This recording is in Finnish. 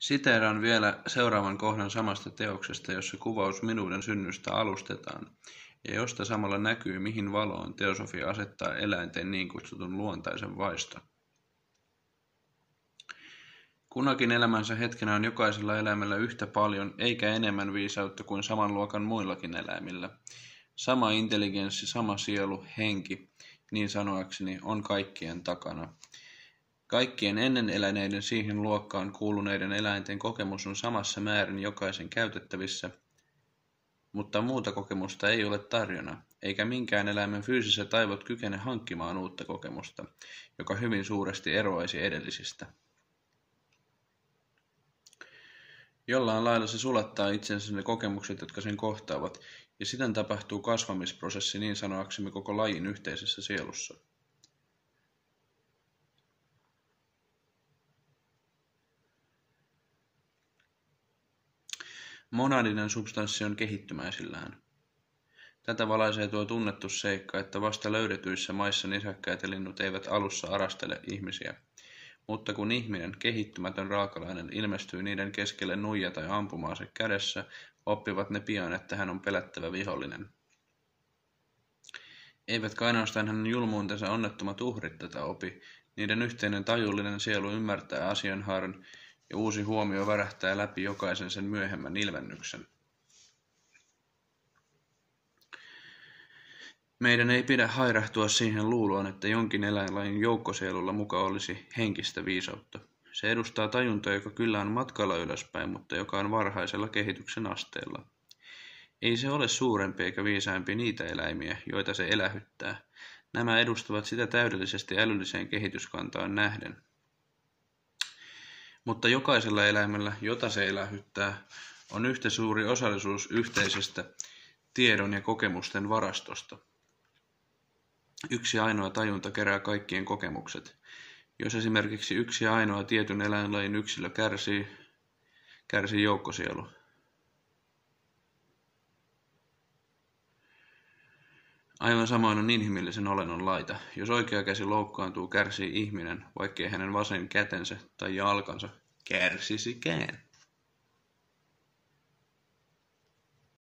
Siteeraan vielä seuraavan kohdan samasta teoksesta, jossa kuvaus minuuden synnystä alustetaan, ja josta samalla näkyy, mihin valoon teosofia asettaa eläinten niin kutsutun luontaisen vaiston. Kunakin elämänsä hetkenä on jokaisella eläimellä yhtä paljon, eikä enemmän viisautta kuin saman luokan muillakin eläimillä. Sama intelligenssi, sama sielu, henki, niin sanoakseni, on kaikkien takana. Kaikkien ennen eläneiden siihen luokkaan kuuluneiden eläinten kokemus on samassa määrin jokaisen käytettävissä, mutta muuta kokemusta ei ole tarjona, eikä minkään eläimen fyysiset aivot kykene hankkimaan uutta kokemusta, joka hyvin suuresti eroaisi edellisistä. Jollain lailla se sulattaa itsensä ne kokemukset, jotka sen kohtaavat, ja siten tapahtuu kasvamisprosessi niin sanoaksemme koko lajin yhteisessä sielussa. Monadinen substanssi on kehittymäisillään. Tätä valaisee tuo tunnettu seikka, että vasta löydetyissä maissa nisäkkäät ja linnut eivät alussa arastele ihmisiä. Mutta kun ihminen, kehittymätön raakalainen, ilmestyy niiden keskelle nuija tai ampumaansa kädessä, oppivat ne pian, että hän on pelättävä vihollinen. Eivätkä ainoastaan hänen julmuutensa onnettomat uhrit tätä opi, niiden yhteinen tajullinen sielu ymmärtää asianhaaran ja uusi huomio värähtää läpi jokaisen sen myöhemmän ilmennyksen. Meidän ei pidä hairahtua siihen luuloon, että jonkin eläinlajin joukkosielulla muka olisi henkistä viisautta. Se edustaa tajuntaa, joka kyllä on matkalla ylöspäin, mutta joka on varhaisella kehityksen asteella. Ei se ole suurempi eikä viisaampi niitä eläimiä, joita se elähyttää. Nämä edustavat sitä täydellisesti älylliseen kehityskantaan nähden. Mutta jokaisella eläimellä, jota se elähyttää, on yhtä suuri osallisuus yhteisestä tiedon ja kokemusten varastosta. Yksi ainoa tajunta kerää kaikkien kokemukset. Jos esimerkiksi yksi ainoa tietyn eläinlajin yksilö kärsii, kärsii joukkosielu. Aivan samoin on inhimillisen olennon laita. Jos oikea käsi loukkaantuu, kärsii ihminen, vaikkei hänen vasen kätensä tai jalkansa kärsisikään.